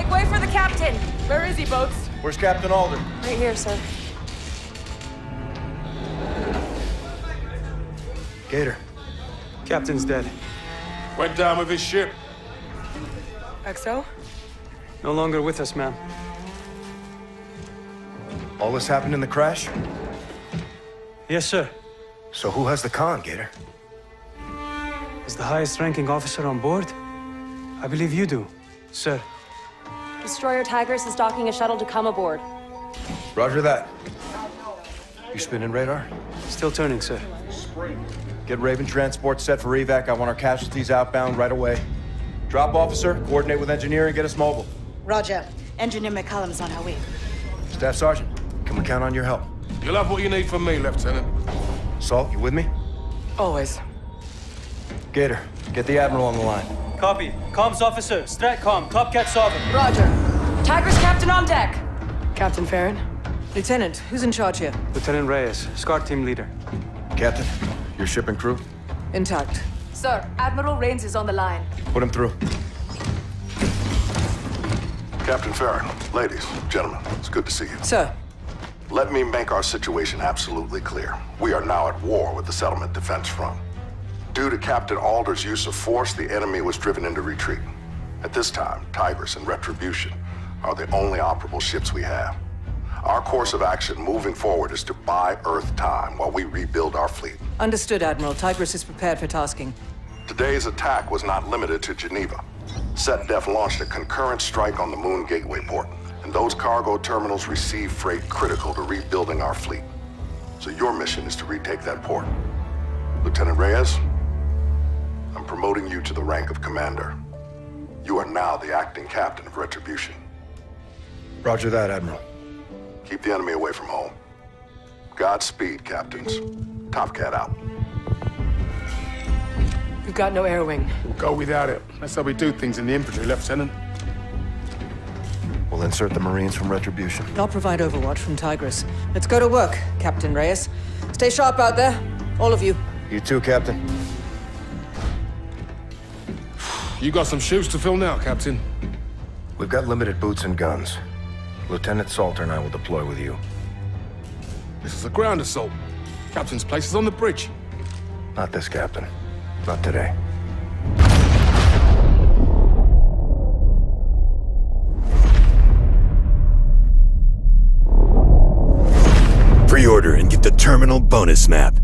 Make way for the captain. Where is he, Boats? Where's Captain Alder? Right here, sir. Gator. Captain's dead. Went down with his ship. XO? No longer with us, ma'am. All this happened in the crash? Yes, sir. So who has the con, Gator? As the highest ranking officer on board, I believe you do, sir. Destroyer Tigris is docking a shuttle to come aboard. Roger that. You spinning radar? Still turning, sir. Get Raven transport set for evac. I want our casualties outbound right away. Drop officer, coordinate with engineer and get us mobile. Roger. Engineer McCallum's on her way. Staff Sergeant, can we count on your help? You'll have what you need from me, Lieutenant. Salt, you with me? Always. Gator, get the Admiral on the line. Copy. Comms officer, Stratcom, Topcat Sovereign. Roger. Tigris captain on deck. Captain Farron? Lieutenant, who's in charge here? Lieutenant Reyes, SCAR team leader. Captain, your ship and crew? Intact. Sir, Admiral Raines is on the line. Put him through. Captain Farron, ladies, gentlemen, it's good to see you. Sir, Let me make our situation absolutely clear. We are now at war with the Settlement Defense Front. Due to Captain Alder's use of force, the enemy was driven into retreat. At this time, Tigris and Retribution are the only operable ships we have. Our course of action moving forward is to buy Earth time while we rebuild our fleet. understood, Admiral. Tigris is prepared for tasking. Today's attack was not limited to Geneva. SetDef launched a concurrent strike on the Moon Gateway port, and those cargo terminals receive freight critical to rebuilding our fleet. So your mission is to retake that port. Lieutenant Reyes, I'm promoting you to the rank of commander. You are now the acting captain of Retribution. Roger that, Admiral. Keep the enemy away from home. Godspeed, captains. Top Cat out. We've got no air wing. We'll go without it. That's how we do things in the infantry, Lieutenant. We'll insert the Marines from Retribution. I'll provide overwatch from Tigris. Let's go to work, Captain Reyes. Stay sharp out there, all of you. You too, Captain. You got some shoes to fill now, Captain. We've got limited boots and guns. Lieutenant Salter and I will deploy with you. This is a ground assault. Captain's place is on the bridge. Not this, Captain. Not today. Pre-order and get the Terminal bonus map.